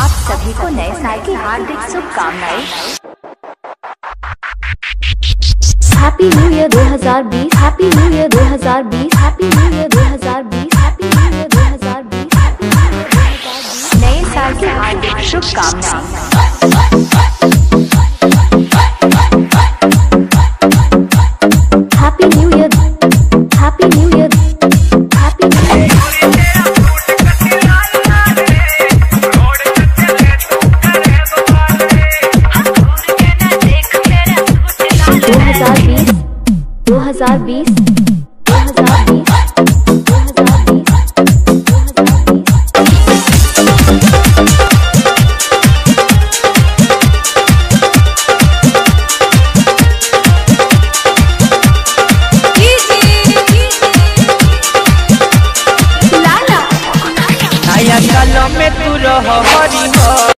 आप सभी को नए साल की हार्दिक शुभकामनाएँ। Happy new year 2020 happy new year 2020 happy new year 2020 happy new year 2020 happy new year 2020 नए साल की हार्दिक शुभकामनाएँ। 2020 में तू रह